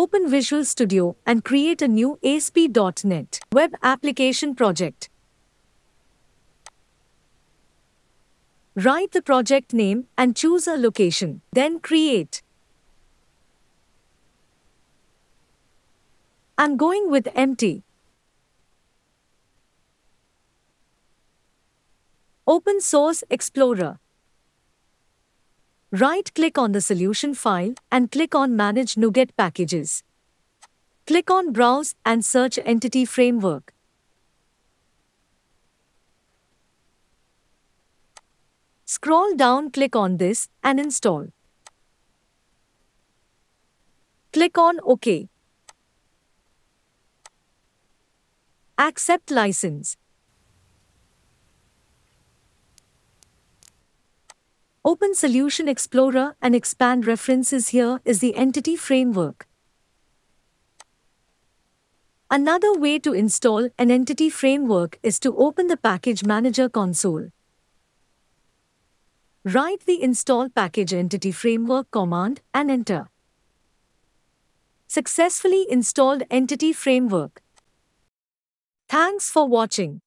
Open Visual Studio and create a new ASP.NET web application project. Write the project name and choose a location. Then create. I'm going with empty. Open Solution Explorer. Right-click on the solution file and click on Manage NuGet Packages. Click on Browse and search Entity Framework. Scroll down, click on this and install. Click on OK. Accept license. Open Solution Explorer and expand references here is the entity framework. Another way to install an entity framework is to open the Package Manager console. Write the Install Package Entity Framework command and enter. Successfully installed Entity Framework. Thanks for watching.